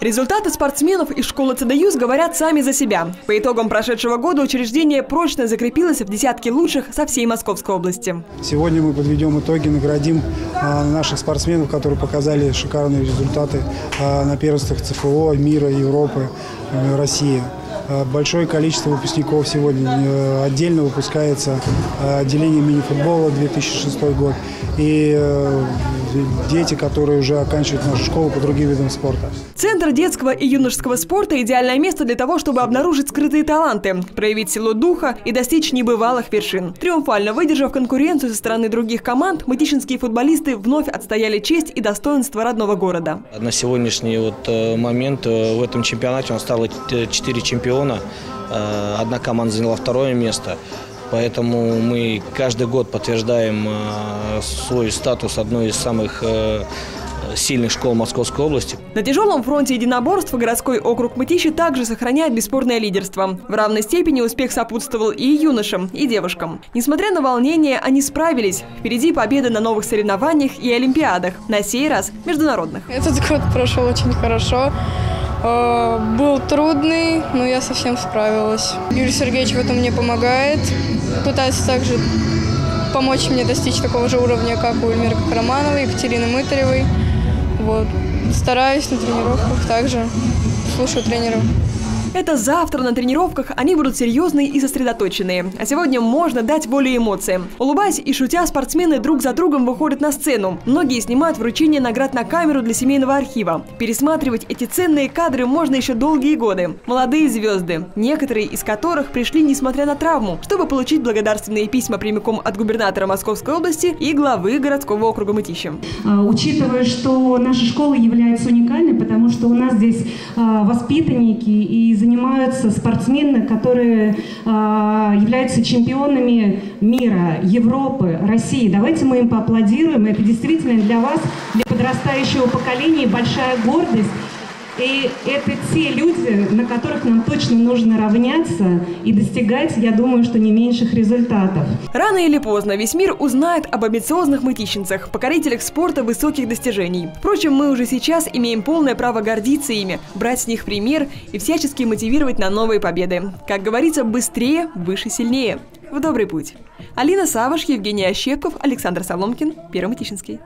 Результаты спортсменов из школы ЦДЮС говорят сами за себя. По итогам прошедшего года учреждение прочно закрепилось в десятке лучших со всей Московской области. Сегодня мы подведем итоги, наградим а, наших спортсменов, которые показали шикарные результаты а, на первенствах ЦФО, мира, Европы, а, России. Большое количество выпускников сегодня. Э, Отдельно выпускается отделение мини-футбола 2006 год. И э, дети, которые уже оканчивают нашу школу по другим видам спорта. Центр детского и юношеского спорта – идеальное место для того, чтобы обнаружить скрытые таланты, проявить силу духа и достичь небывалых вершин. Триумфально выдержав конкуренцию со стороны других команд, мытищинские футболисты вновь отстояли честь и достоинство родного города. На сегодняшний вот э, момент э, в этом чемпионате у нас стало 4 чемпиона. Э, Одна команда заняла второе место. Поэтому мы каждый год подтверждаем э, свой статус одной из самых э, сильных школ Московской области. На тяжелом фронте единоборств городской округ Мытищи также сохраняет бесспорное лидерство. В равной степени успех сопутствовал и юношам, и девушкам. Несмотря на волнение, они справились. Впереди победы на новых соревнованиях и олимпиадах, на сей раз международных. Этот год прошел очень хорошо. Э, Был трудный, но я совсем справилась. Юрий Сергеевич в этом мне помогает. Пытается также помочь мне достичь такого же уровня, как у Эльмиры Кахрамановой, Екатерины Мытаревой. Вот. Стараюсь на тренировках также. Слушаю тренеров. Это завтра на тренировках они будут серьезные и сосредоточенные. А сегодня можно дать волю эмоциям. Улыбаясь и шутя, спортсмены друг за другом выходят на сцену. Многие снимают вручение наград на камеру для семейного архива. Пересматривать эти ценные кадры можно еще долгие годы. Молодые звезды, некоторые из которых пришли несмотря на травму, чтобы получить благодарственные письма прямиком от губернатора Московской области и главы городского округа Мытищи. А, Учитывая, что наша школа является уникальной, потому что у нас здесь а, воспитанники и занимаются спортсмены, которые а, являются чемпионами мира, Европы, России. Давайте мы им поаплодируем. Это действительно для вас, для подрастающего поколения большая гордость. И это те люди, на которых нам точно нужно равняться и достигать, я думаю, что не меньших результатов. Рано или поздно весь мир узнает об амбициозных мытищенцах, покорителях спорта высоких достижений. Впрочем, мы уже сейчас имеем полное право гордиться ими, брать с них пример и всячески мотивировать на новые победы. Как говорится, быстрее, выше, сильнее. В добрый путь. Алина Саваш, Евгений Ощепков, Александр Соломкин, Первый Мытищинский.